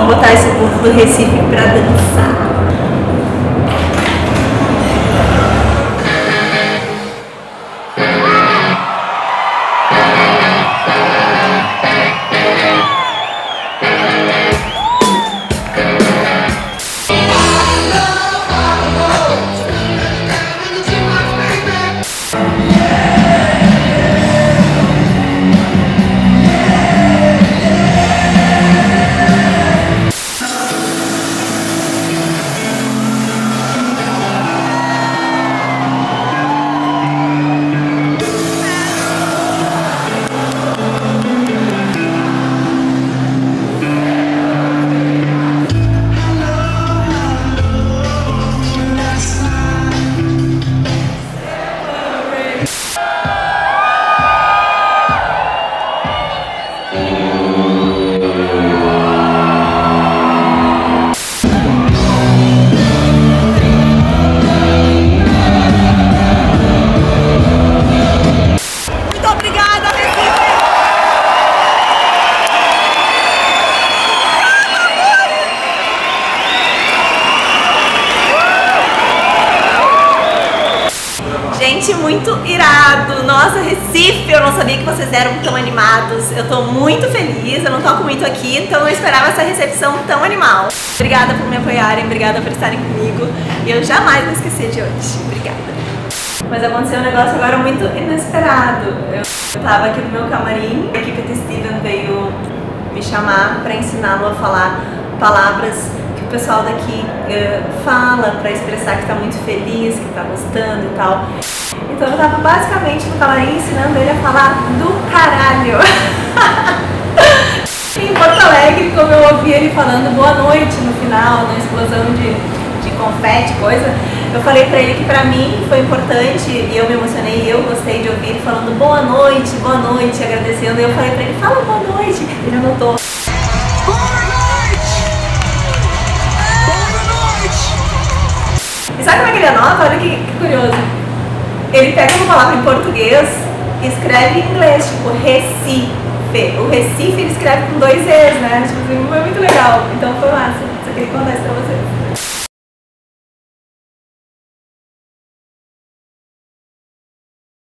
Vamos botar esse povo do Recife pra dançar. Gente, muito irado! Nossa, Recife! Eu não sabia que vocês eram tão animados. Eu tô muito feliz, eu não toco muito aqui, então não esperava essa recepção tão animal. Obrigada por me apoiarem, obrigada por estarem comigo. E eu jamais vou esquecer de hoje. Obrigada. Mas aconteceu um negócio agora muito inesperado. Eu tava aqui no meu camarim, a equipe de Steven veio me chamar para ensiná-lo a falar palavras pessoal daqui eh, fala para expressar que tá muito feliz, que tá gostando e tal. Então eu tava basicamente no camarim ensinando ele a falar do caralho. em Porto Alegre, como eu ouvi ele falando boa noite no final, na explosão de, de confete, coisa, eu falei pra ele que pra mim foi importante e eu me emocionei e eu gostei de ouvir ele falando boa noite, boa noite, agradecendo. E eu falei pra ele, fala boa noite. Ele anotou. Anota? Olha que, que curioso. Ele pega uma palavra em português e escreve em inglês, tipo Recife. O Recife ele escreve com dois E's, né? Tipo, foi muito legal. Então foi massa. Só queria contar isso pra vocês.